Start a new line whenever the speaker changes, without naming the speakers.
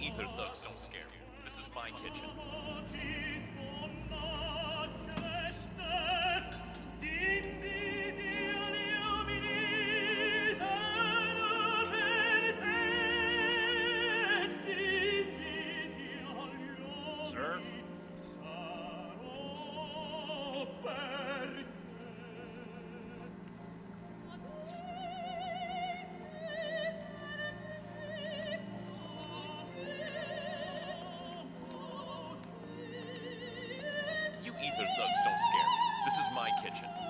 You ether thugs don't scare me. This is my kitchen. Sir? Kitchen.